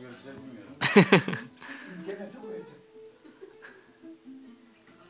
görüşler bilmiyorum.